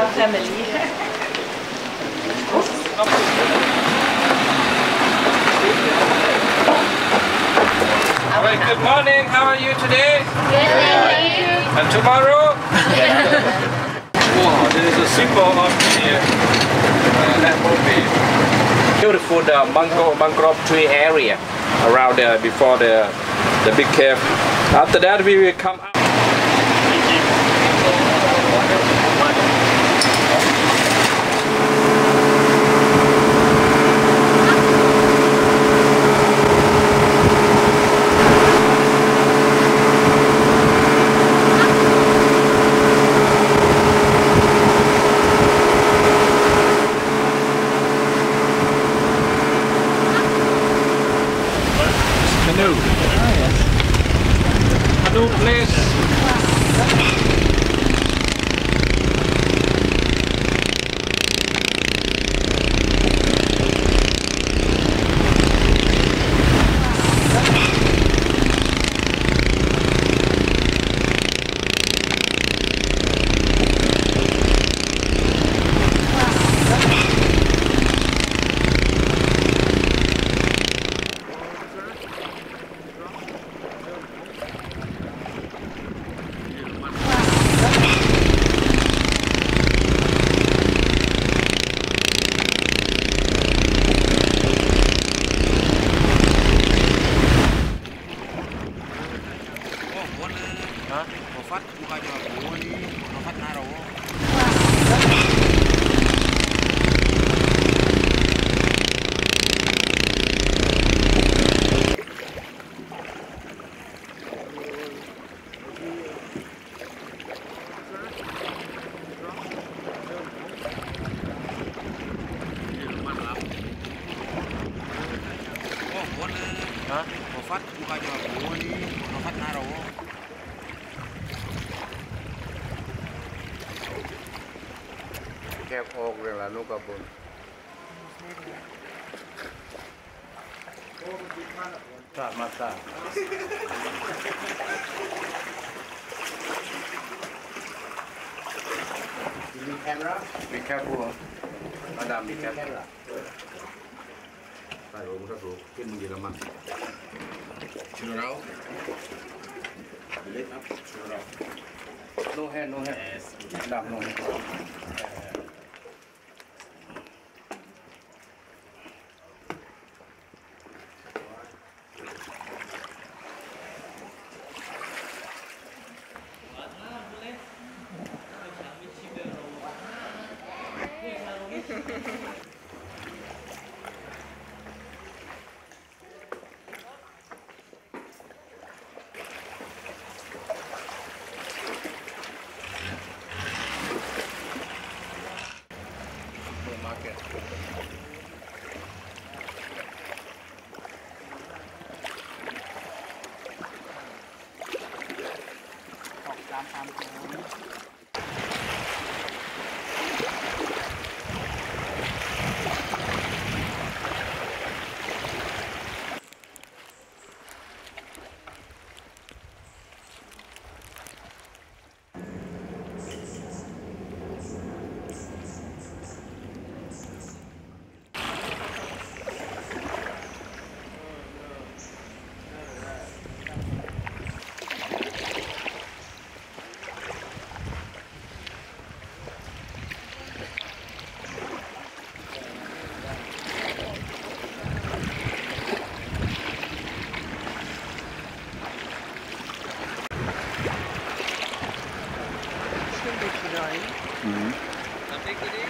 your family. All right, good morning. How are you today? Good And tomorrow? wow, this is a symbol of the uh, that. Beautiful the mango mangrove tree area around there before the the big cave. After that, we will come out. rằng là no carbon. Tak masa. You need camera? Be careful. Madam, be careful. Tại rồi cũng rất rồi, cái mình gì là mặn. Chill it out. Lift up, chill it. No hair, no hair. Yes. Madam, no hair. something. Mm-hmm.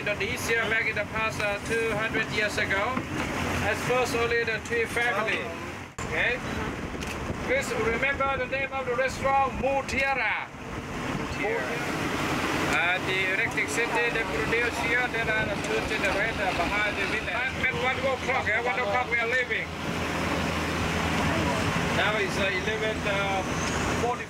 Indonesia back in the past uh, 200 years ago, as first only the tree family. Okay? Please remember the name of the restaurant Mutiara. Uh, the electric city they produce here, there are the two generators behind the village. At one o'clock, at one o'clock we are leaving. Now it's uh, 11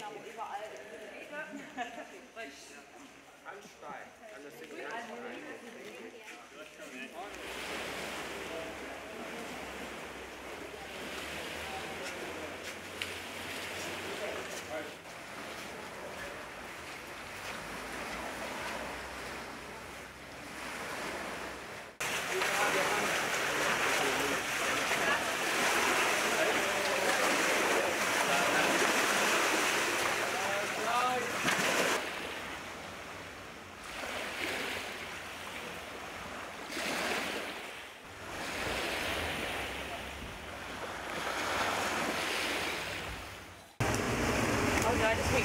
Genau, überall. Rechts. Anstein. An das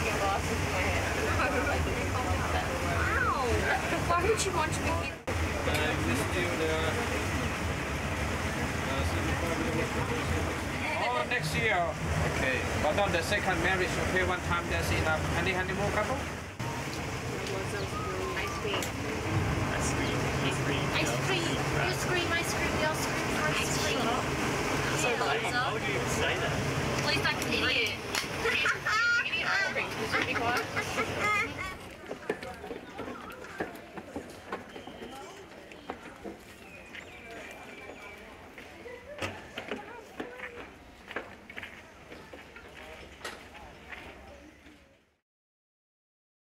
hate getting glasses in my head. Wow! Why would you want to make me? Oh, next year. Okay. But on the second marriage, okay, one time there's enough. Any honeymoon couple? Ice cream. Ice cream. Ice cream. You scream ice cream. We all scream for ice cream. So Why would you say that? At least I can idiot.